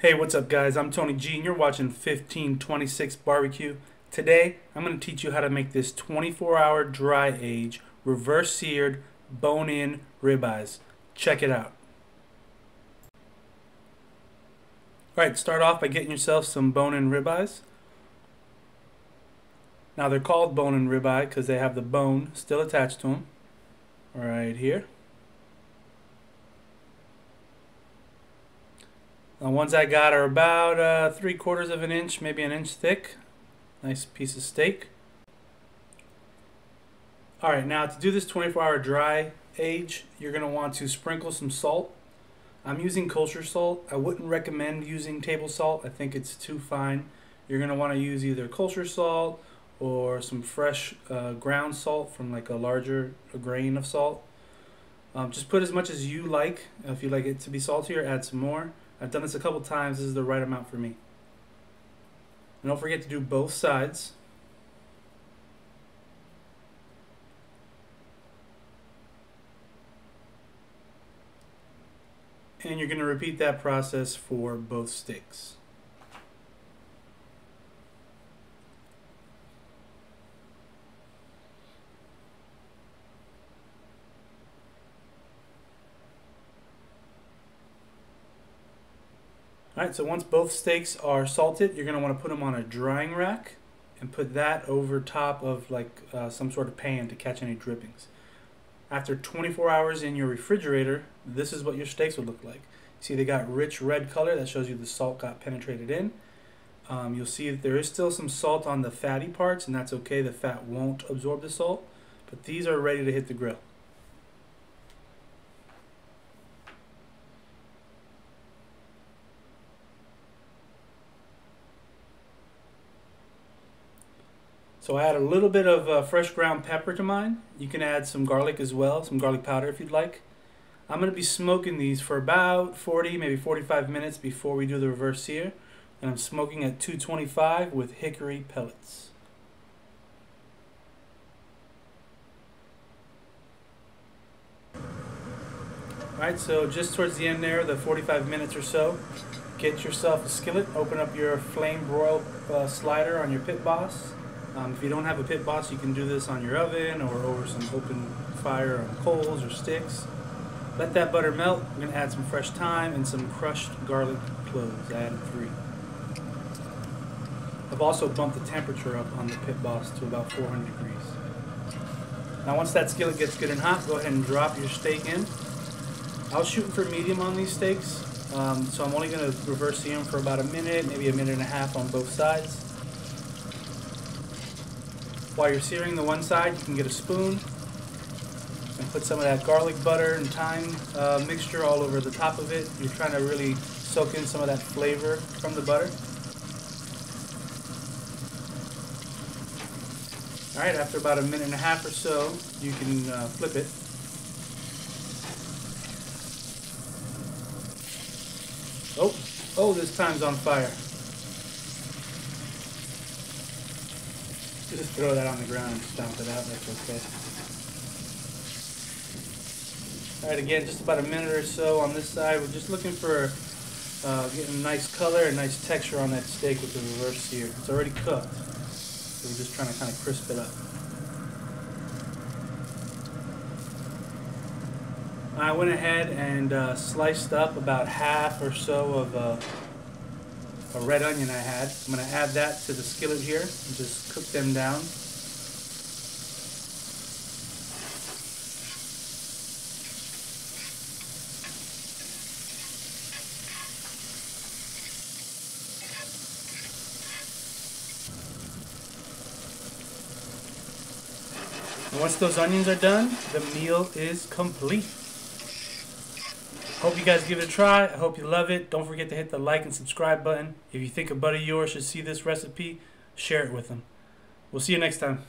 Hey, what's up, guys? I'm Tony G, and you're watching 1526 Barbecue. Today, I'm going to teach you how to make this 24-hour dry age, reverse seared, bone-in ribeyes. Check it out. Alright, start off by getting yourself some bone-in ribeyes. Now, they're called bone-in ribeye because they have the bone still attached to them. Right here. The ones I got are about uh, three quarters of an inch, maybe an inch thick. Nice piece of steak. Alright, now to do this 24 hour dry age, you're going to want to sprinkle some salt. I'm using kosher salt. I wouldn't recommend using table salt. I think it's too fine. You're going to want to use either kosher salt or some fresh uh, ground salt from like a larger a grain of salt. Um, just put as much as you like. If you like it to be saltier, add some more. I've done this a couple times. This is the right amount for me. And don't forget to do both sides. And you're going to repeat that process for both steaks. Alright, so once both steaks are salted, you're going to want to put them on a drying rack and put that over top of like uh, some sort of pan to catch any drippings. After 24 hours in your refrigerator, this is what your steaks would look like. See they got rich red color, that shows you the salt got penetrated in. Um, you'll see that there is still some salt on the fatty parts and that's okay, the fat won't absorb the salt. But these are ready to hit the grill. So I add a little bit of uh, fresh ground pepper to mine. You can add some garlic as well, some garlic powder if you'd like. I'm going to be smoking these for about 40, maybe 45 minutes before we do the reverse sear. And I'm smoking at 225 with hickory pellets. Alright, so just towards the end there, the 45 minutes or so, get yourself a skillet, open up your flame broil uh, slider on your pit boss, um, if you don't have a pit boss, you can do this on your oven or over some open fire on coals or sticks. Let that butter melt. I'm going to add some fresh thyme and some crushed garlic cloves. I added three. I've also bumped the temperature up on the pit boss to about 400 degrees. Now once that skillet gets good and hot, go ahead and drop your steak in. I was shooting for medium on these steaks, um, so I'm only going to reverse sear them for about a minute, maybe a minute and a half on both sides. While you're searing the one side, you can get a spoon and put some of that garlic butter and thyme uh, mixture all over the top of it. You're trying to really soak in some of that flavor from the butter. Alright, after about a minute and a half or so, you can uh, flip it. Oh, oh, this thyme's on fire. Just throw that on the ground and stomp it out, that's okay. Alright, again, just about a minute or so on this side. We're just looking for uh, getting a nice color and nice texture on that steak with the reverse sear. It's already cooked, so we're just trying to kind of crisp it up. I went ahead and uh, sliced up about half or so of uh, a red onion I had. I'm going to add that to the skillet here and just cook them down. once those onions are done, the meal is complete. Hope you guys give it a try. I hope you love it. Don't forget to hit the like and subscribe button. If you think a buddy of yours should see this recipe, share it with them. We'll see you next time.